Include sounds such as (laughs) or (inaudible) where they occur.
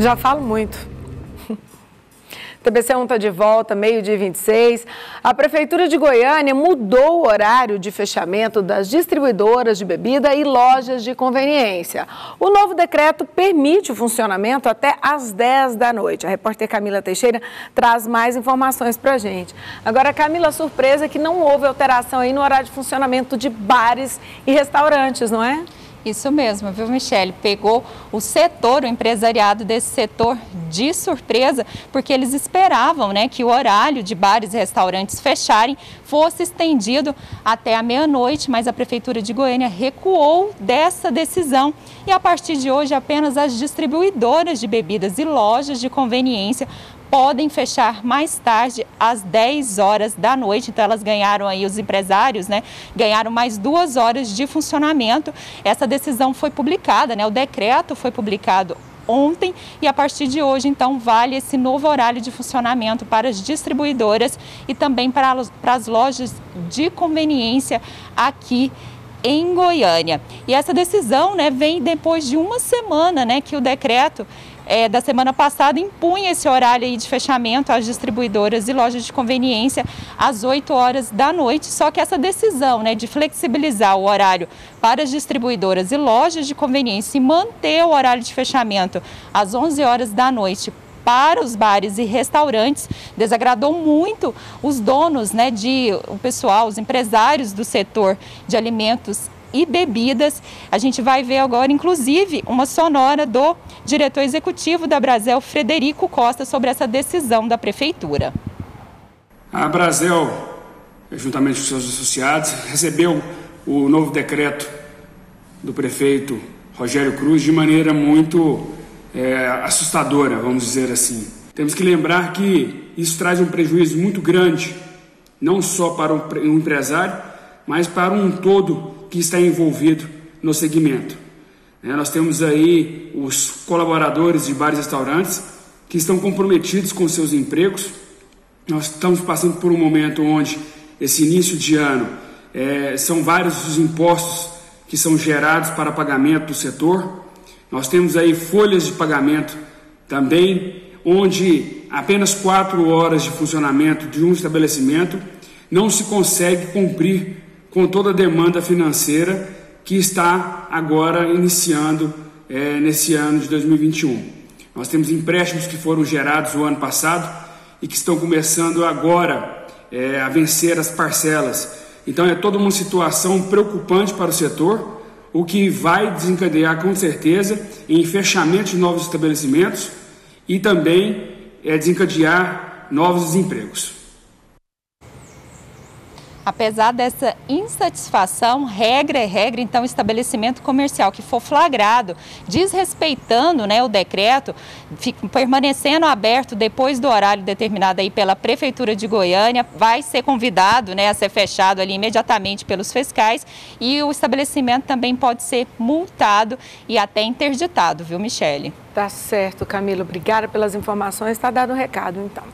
Já falo muito. (laughs) TBC1 está de volta, meio-dia 26. A Prefeitura de Goiânia mudou o horário de fechamento das distribuidoras de bebida e lojas de conveniência. O novo decreto permite o funcionamento até às 10 da noite. A repórter Camila Teixeira traz mais informações para a gente. Agora, Camila, surpresa que não houve alteração aí no horário de funcionamento de bares e restaurantes, não é? Isso mesmo, viu, Michele? Pegou o setor, o empresariado desse setor de surpresa, porque eles esperavam né, que o horário de bares e restaurantes fecharem fosse estendido até a meia-noite, mas a Prefeitura de Goiânia recuou dessa decisão. E a partir de hoje, apenas as distribuidoras de bebidas e lojas de conveniência podem fechar mais tarde, às 10 horas da noite. Então, elas ganharam aí, os empresários, né? Ganharam mais duas horas de funcionamento. Essa decisão foi publicada, né? O decreto foi publicado ontem e a partir de hoje, então, vale esse novo horário de funcionamento para as distribuidoras e também para, para as lojas de conveniência aqui em Goiânia. E essa decisão né, vem depois de uma semana né, que o decreto é, da semana passada impunha esse horário de fechamento às distribuidoras e lojas de conveniência às 8 horas da noite. Só que essa decisão né, de flexibilizar o horário para as distribuidoras e lojas de conveniência e manter o horário de fechamento às 11 horas da noite para os bares e restaurantes desagradou muito os donos, né, de o pessoal, os empresários do setor de alimentos e bebidas. A gente vai ver agora, inclusive, uma sonora do diretor executivo da Brasel, Frederico Costa, sobre essa decisão da prefeitura. A Brasel, juntamente com seus associados, recebeu o novo decreto do prefeito Rogério Cruz de maneira muito é, assustadora, vamos dizer assim. Temos que lembrar que isso traz um prejuízo muito grande, não só para o empresário, mas para um todo que está envolvido no segmento. É, nós temos aí os colaboradores de bares e restaurantes que estão comprometidos com seus empregos. Nós estamos passando por um momento onde esse início de ano é, são vários os impostos que são gerados para pagamento do setor. Nós temos aí folhas de pagamento também, onde apenas quatro horas de funcionamento de um estabelecimento não se consegue cumprir com toda a demanda financeira que está agora iniciando é, nesse ano de 2021. Nós temos empréstimos que foram gerados o ano passado e que estão começando agora é, a vencer as parcelas. Então é toda uma situação preocupante para o setor, o que vai desencadear com certeza em fechamento de novos estabelecimentos e também é, desencadear novos desempregos. Apesar dessa insatisfação, regra é regra, então, estabelecimento comercial que for flagrado desrespeitando né, o decreto, permanecendo aberto depois do horário determinado aí pela Prefeitura de Goiânia, vai ser convidado né, a ser fechado ali imediatamente pelos fiscais e o estabelecimento também pode ser multado e até interditado, viu, Michele? Tá certo, Camila. Obrigada pelas informações. Está dado o um recado, então.